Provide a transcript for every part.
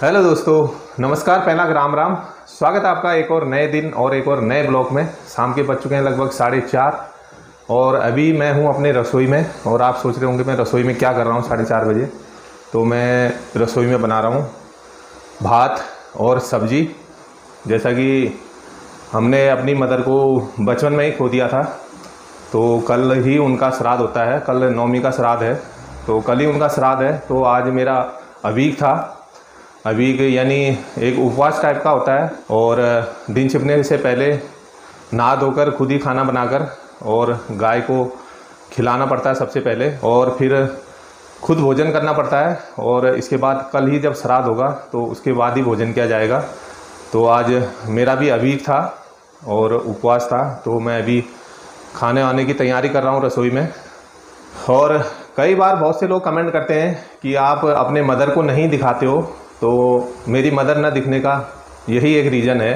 Hello दोस्तों, नमस्कार पहला राम राम। स्वागत है आपका एक और नए दिन और एक और नए ब्लॉग में। शाम के बज चुके हैं लगभग साढ़े चार और अभी मैं हूँ अपने रसोई में और आप सोच रहे होंगे मैं रसोई में क्या कर रहा हूँ साढ़े चार बजे। तो मैं रसोई में बना रहा हूँ भात और सब्ज़ी। जैसा कि हमने अपनी मदर को बचपन में ही खो दिया था तो कल ही उनका श्राद्ध होता है। कल नौमी का श्राद्ध है तो कल ही उनका श्राद्ध है। तो आज मेरा अवीक था अवीक यानी एक उपवास टाइप का होता है और दिन छिपने से पहले नहा धोकर खुद ही खाना बनाकर और गाय को खिलाना पड़ता है सबसे पहले और फिर खुद भोजन करना पड़ता है और इसके बाद कल ही जब श्राद्ध होगा तो उसके बाद ही भोजन किया जाएगा। तो आज मेरा भी अवीक था और उपवास था तो मैं अभी खाने वाने की तैयारी कर रहा हूँ रसोई में। और कई बार बहुत से लोग कमेंट करते हैं कि आप अपने मदर को नहीं दिखाते हो। तो मेरी मदर न दिखने का यही एक रीज़न है।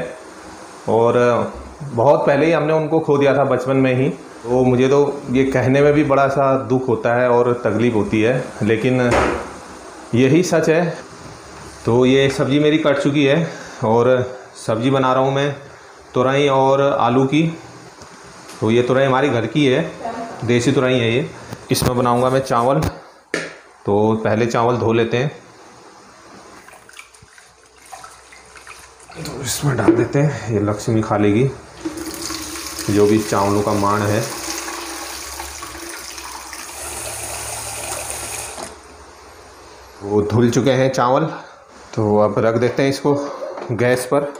और, बहुत पहले ही हमने उनको खो दिया था बचपन में ही। तो मुझे तो ये कहने में भी बड़ा सा दुख होता है और तकलीफ़ होती है, लेकिन यही सच है। तो ये सब्ज़ी मेरी कट चुकी है और सब्ज़ी बना रहा हूँ मैं तुरई और आलू की। तो ये तुरई हमारी घर की है, देसी तुरई है ये। इसमें बनाऊँगा मैं चावल। तो पहले चावल धो लेते हैं तो इसमें डाल देते हैं, ये लक्ष्मी खा लेगी जो भी चावलों का मान है। वो धुल चुके हैं चावल तो अब रख देते हैं इसको गैस पर।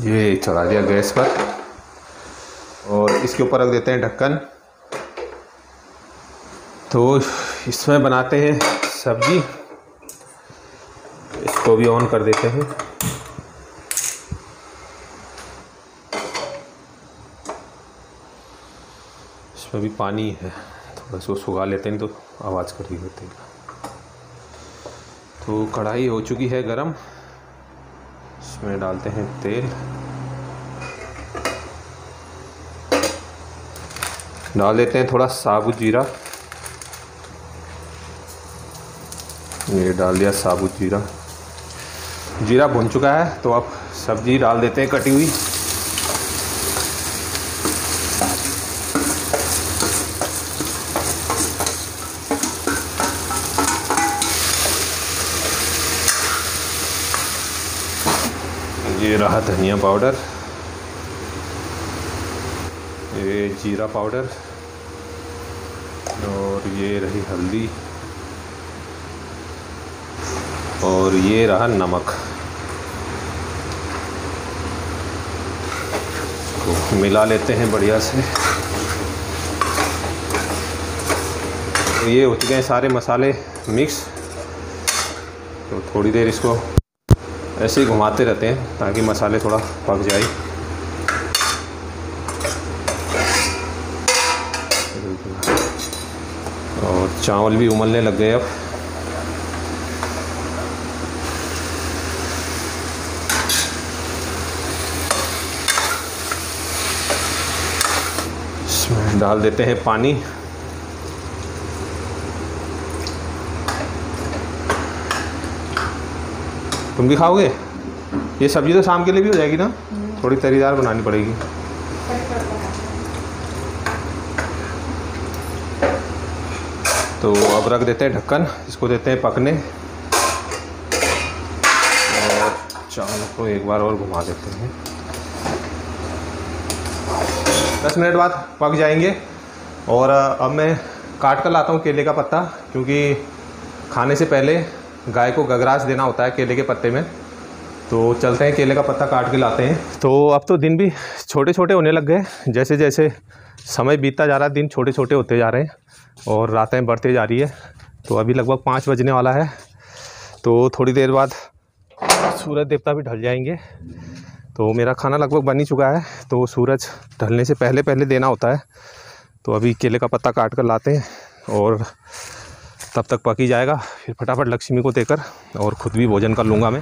ये चढ़ा दिया गैस पर, और इसके ऊपर रख देते हैं ढक्कन। तो इसमें बनाते हैं सब्ज़ी। इसको भी ऑन कर देते हैं। इसमें भी पानी है। थोड़ा सा सुखा लेते हैं तो आवाज़ कर ही देते हैं। तो कढ़ाई हो चुकी है गरम। इसमें डालते हैं तेल। डाल देते हैं थोड़ा साबुत जीरा। ये डाल दिया साबुत जीरा। जीरा भुन चुका है तो अब सब्ज़ी डाल देते हैं कटी हुई। ये रहा धनिया पाउडर। ये जीरा पाउडर। और ये रही हल्दी। और ये रहा नमक। को मिला लेते हैं बढ़िया से। तो ये हो चुके हैं सारे मसाले मिक्स। तो थोड़ी देर इसको ऐसे ही घुमाते रहते हैं ताकि मसाले थोड़ा पक जाए। और चावल भी उमलने लग गए अब इसमें डाल देते हैं पानी। तुम भी खाओगे? ये सब्ज़ी तो शाम के लिए भी हो जाएगी ना? थोड़ी तरीदार बनानी पड़ेगी। तो अब रख देते हैं ढक्कन, इसको देते हैं पकने। और चावल को एक बार और घुमा देते हैं। दस मिनट बाद पक जाएँगे। और अब मैं काट कर लाता हूँ केले का पत्ता, क्योंकि खाने से पहले गाय को गगरास देना होता है केले के पत्ते में। तो चलते हैं, केले का पत्ता काट के लाते हैं। तो अब तो दिन भी छोटे छोटे होने लग गए। जैसे जैसे समय बीतता जा रहा है, दिन छोटे छोटे होते जा रहे हैं और रातें बढ़ते जा रही है। तो अभी लगभग पाँच बजने वाला है। तो थोड़ी देर बाद सूरज देवता भी ढल जाएँगे। तो मेरा खाना लगभग बन ही चुका है तो सूरज ढलने से पहले पहले देना होता है। तो अभी केले का पत्ता काट कर लाते हैं और तब तक पक जाएगा। फिर फटाफट लक्ष्मी को देकर और ख़ुद भी भोजन कर लूँगा मैं।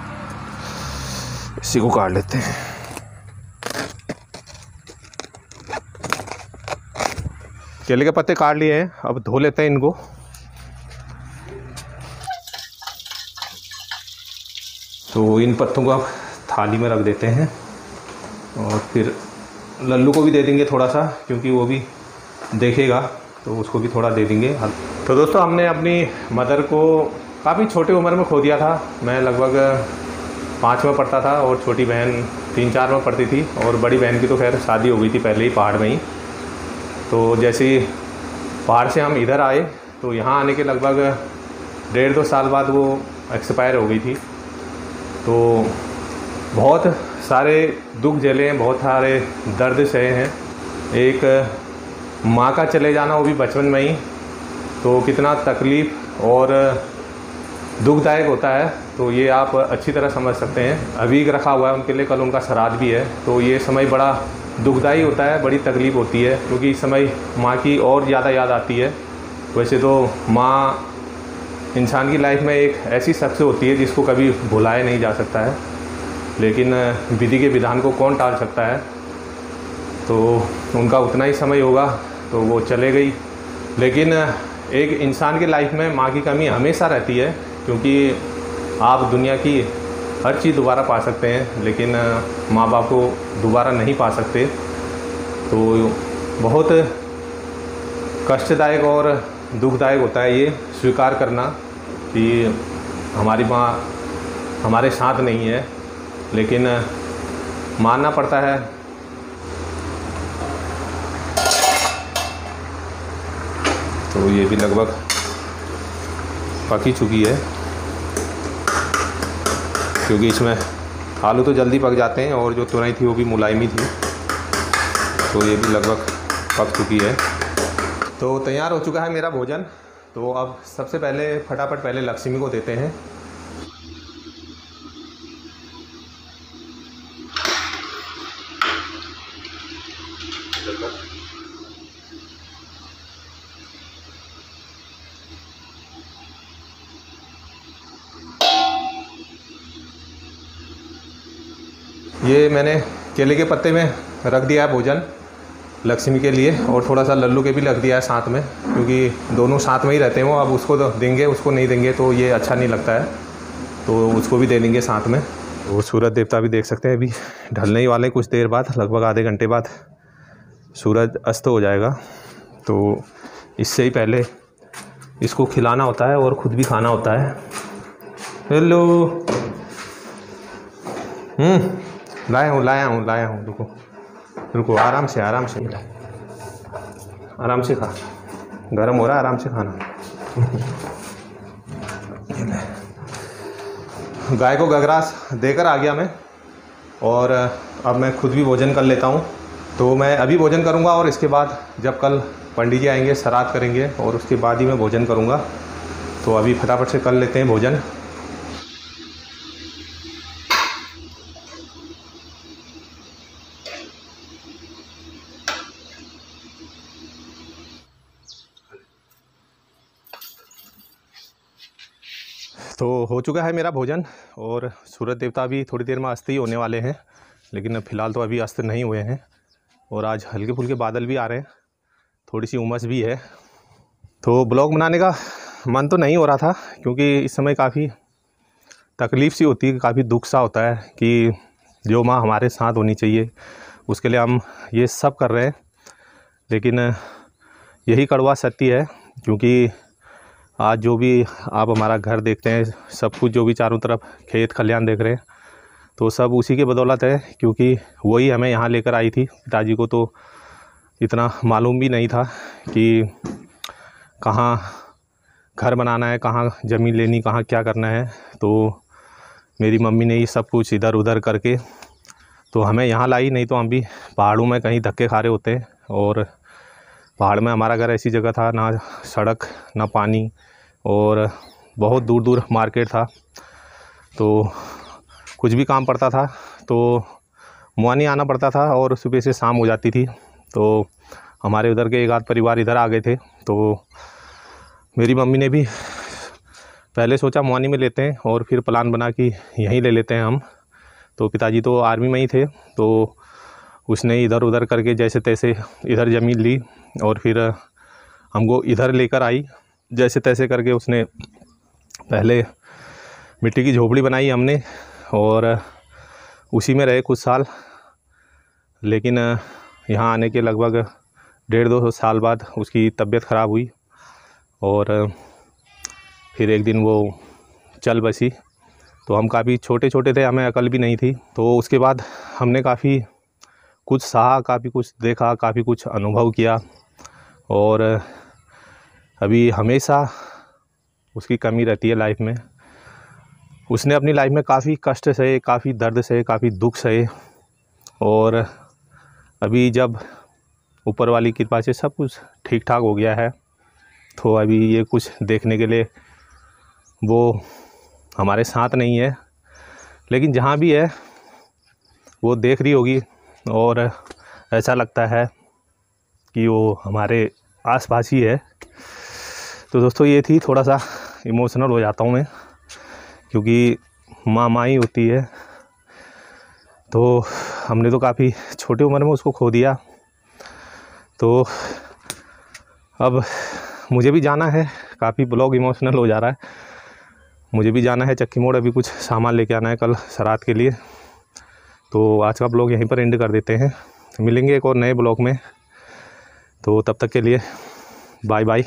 इसी को काट लेते हैं। केले के पत्ते काट लिए हैं, अब धो लेते हैं इनको। तो इन पत्तों को आप थाली में रख देते हैं। और फिर लल्लू को भी दे देंगे थोड़ा सा, क्योंकि वो भी देखेगा तो उसको भी थोड़ा दे देंगे। तो दोस्तों, हमने अपनी मदर को काफ़ी छोटी उम्र में खो दिया था। मैं लगभग पाँच में पढ़ता था और छोटी बहन तीन चार में पढ़ती थी, और बड़ी बहन की तो खैर शादी हो गई थी पहले ही पहाड़ में ही। तो जैसे पहाड़ से हम इधर आए तो यहाँ आने के लगभग डेढ़ दो साल बाद वो एक्सपायर हो गई थी। तो बहुत सारे दुख झेले हैं, बहुत सारे दर्द सहे हैं। एक माँ का चले जाना, वो भी बचपन में ही। तो कितना तकलीफ़ और दुखदायक होता है। तो ये आप अच्छी तरह समझ सकते हैं। अभी रखा हुआ है उनके लिए, कल उनका श्राद्ध भी है। तो ये समय बड़ा दुखदायी होता है, बड़ी तकलीफ़ होती है, क्योंकि इस समय माँ की और ज़्यादा याद आती है। वैसे तो माँ इंसान की लाइफ में एक ऐसी शख्स होती है जिसको कभी भुलाया नहीं जा सकता है। लेकिन विधि के विधान को कौन टाल सकता है? तो उनका उतना ही समय होगा तो वो चले गई। लेकिन एक इंसान की लाइफ में माँ की कमी हमेशा रहती है, क्योंकि आप दुनिया की हर चीज़ दोबारा पा सकते हैं, लेकिन माँ बाप को दोबारा नहीं पा सकते। तो बहुत कष्टदायक और दुखदायक होता है ये स्वीकार करना कि हमारी माँ हमारे साथ नहीं है। लेकिन मानना पड़ता है। तो ये भी लगभग पक चुकी है। क्योंकि इसमें आलू तो जल्दी पक जाते हैं और जो तुरई थी वो भी मुलायमी थी। तो ये भी लगभग पक चुकी है। तो तैयार हो चुका है मेरा भोजन। तो अब सबसे पहले, फटाफट पहले लक्ष्मी को देते हैं। ये मैंने केले के पत्ते में रख दिया है भोजन, लक्ष्मी के लिए, और थोड़ा सा लल्लू के भी रख दिया है साथ में, क्योंकि दोनों साथ में ही रहते हैं वो, अब उसको तो देंगे, उसको नहीं देंगे तो ये अच्छा नहीं लगता है तो उसको भी दे देंगे साथ में। वो सूरज देवता भी देख सकते हैं, अभी ढलने ही वाले कुछ देर बाद, लगभग आधे घंटे बाद सूरज अस्त हो जाएगा तो इससे ही पहले इसको खिलाना होता है और ख़ुद भी खाना होता है। हेलो। हम्म। लाया हूँ लाया हूँ लाया हूँ, रुको। रुको, आराम से आराम से मिला आराम से खा। गर्म हो रहा है, आराम से खाना। गाय को गगरास देकर आ गया मैं, और अब मैं खुद भी भोजन कर लेता हूँ। तो मैं अभी भोजन करूँगा, और इसके बाद जब कल पंडित जी आएँगे श्राद्ध करेंगे, और उसके बाद ही मैं भोजन करूँगा। तो अभी फटाफट से कर लेते हैं भोजन तो हो चुका है मेरा भोजन और सूरज देवता भी थोड़ी देर में अस्त ही होने वाले हैं, लेकिन फ़िलहाल तो अभी अस्त नहीं हुए हैं और आज हल्के फुल्के बादल भी आ रहे हैं थोड़ी सी उमस भी है। तो ब्लॉग बनाने का मन तो नहीं हो रहा था, क्योंकि इस समय काफ़ी तकलीफ़ सी होती है, काफ़ी दुख सा होता है कि जो माँ हमारे साथ होनी चाहिए, उसके लिए हम ये सब कर रहे हैं। लेकिन यही कड़वा सत्य है, क्योंकि आज जो भी आप हमारा घर देखते हैं, सब कुछ जो भी चारों तरफ़ खेत खलियान देख रहे हैं तो सब उसी के बदौलत है, क्योंकि वही हमें यहाँ लेकर आई थी। पिताजी को तो इतना मालूम भी नहीं था कि कहाँ घर बनाना है, कहाँ ज़मीन लेनी, कहाँ क्या करना है। तो मेरी मम्मी ने ये सब कुछ इधर उधर करके तो हमें यहाँ लाई, नहीं तो हम भी पहाड़ों में कहीं धक्के खा रहे होते और पहाड़ में हमारा घर ऐसी जगह था, ना सड़क, ना पानी और बहुत दूर दूर मार्केट था। तो कुछ भी काम पड़ता था तो मुआनी आना पड़ता था और सुबह से शाम हो जाती थी। तो हमारे उधर के एक आध परिवार इधर आ गए थे। तो मेरी मम्मी ने भी पहले सोचा मुआनी में लेते हैं और फिर प्लान बना कि यहीं ले लेते हैं हम। तो पिताजी तो आर्मी में ही थे तो उसने इधर उधर करके जैसे तैसे इधर ज़मीन ली और फिर हमको इधर लेकर आई। जैसे तैसे करके उसने पहले मिट्टी की झोपड़ी बनाई हमने, और उसी में रहे कुछ साल। लेकिन यहाँ आने के लगभग डेढ़ दो साल बाद उसकी तबीयत ख़राब हुई, और फिर एक दिन वो चल बसी। तो हम काफ़ी छोटे छोटे थे, हमें अकल भी नहीं थी। तो उसके बाद हमने काफ़ी कुछ सहा, काफ़ी कुछ देखा, काफ़ी कुछ अनुभव किया, और अभी हमेशा उसकी कमी रहती है लाइफ में। उसने अपनी लाइफ में काफ़ी कष्ट सहे, काफ़ी दर्द सहे, काफ़ी दुख सहे। और अभी जब ऊपर वाली कृपा से सब कुछ ठीक ठाक हो गया है तो अभी ये कुछ देखने के लिए वो हमारे साथ नहीं है। लेकिन जहाँ भी है, वो देख रही होगी और ऐसा लगता है कि वो हमारे आसपास ही है। तो दोस्तों ये थी थोड़ा सा इमोशनल हो जाता हूँ मैं, क्योंकि माँ माँ ही होती है। तो हमने तो काफ़ी छोटी उम्र में उसको खो दिया। तो अब मुझे भी जाना है, काफ़ी ब्लॉग इमोशनल हो जा रहा है। मुझे भी जाना है चक्की मोड़, अभी कुछ सामान लेके आना है कल सरात के लिए। तो आज का ब्लॉग यहीं पर एंड कर देते हैं। मिलेंगे एक और नए ब्लॉग में। तो तब तक के लिए बाय बाय